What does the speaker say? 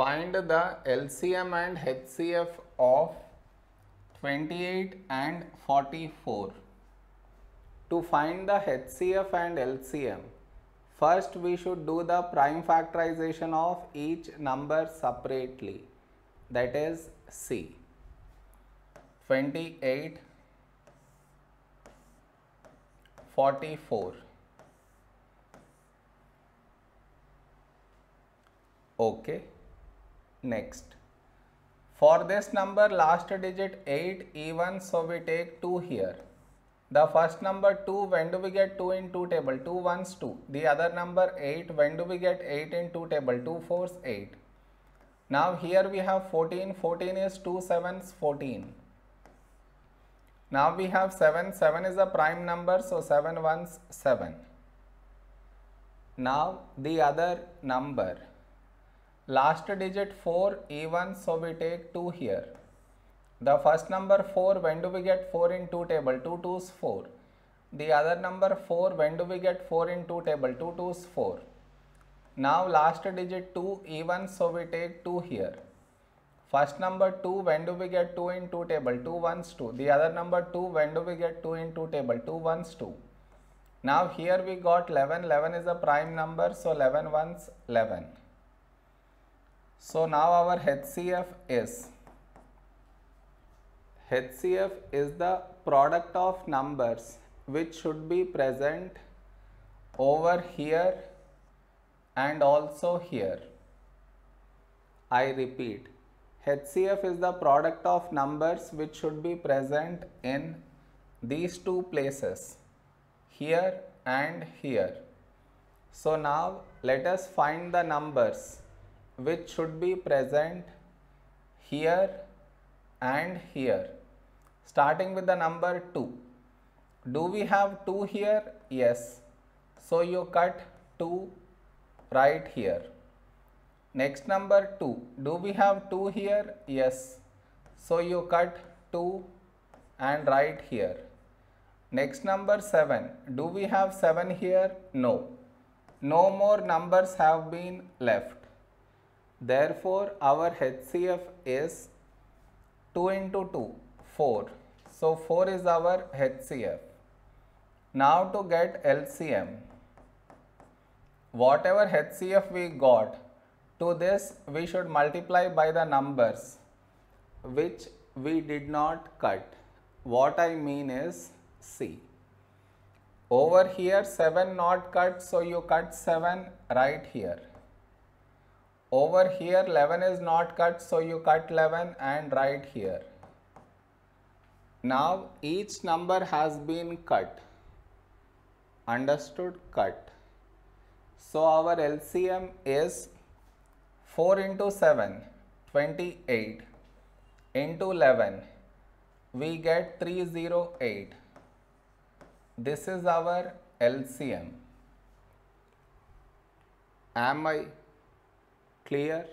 Find the LCM and HCF of 28 and 44. To find the HCF and LCM, first we should do the prime factorization of each number separately. That is C. 28, 44. Okay. Next. For this number last digit 8 even so we take 2 here. The first number 2 when do we get 2 in 2 table 2 ones 2. The other number 8 when do we get 8 in 2 table 2 fours 8. Now here we have 14 14 is 2 sevens 14. Now we have 7 7 is a prime number so 7 ones 7. Now the other number last digit 4 even so we take 2 here. The first number 4 when do we get 4 in 2 table? 2 2's 4 the other number 4 when do we get 4 in 2 table? 2 2's 4 now last digit 2 even so we take 2 here. First number 2 when do we get 2 in 2 table? 2 ones 2 the other number 2 when do we get 2 in 2 table? 2 ones 2 now here we got 11 11 is a prime number so 11 ones 11 so now our HCF is HCF is the product of numbers which should be present over here and also here. I repeat, HCF is the product of numbers which should be present in these two places, here and here. So now let us find the numbers which should be present here and here. Starting with the number 2 do we have 2 here? Yes. So you cut 2 right here. Next number 2 do we have 2 here? Yes. So you cut 2 and right here. Next number 7 do we have 7 here? No. No more numbers have been left Therefore, our HCF is 2 into 2, 4. So, 4 is our HCF. Now, to get LCM, whatever HCF we got, to this we should multiply by the numbers which we did not cut. What I mean is C. Over here 7 not cut, so you cut 7 right here over here 11 is not cut so you cut 11 and right here. Now each number has been cut. Understood cut. So our LCM is 4 into 7 28 into 11 we get 308. This is our LCM. Am I clear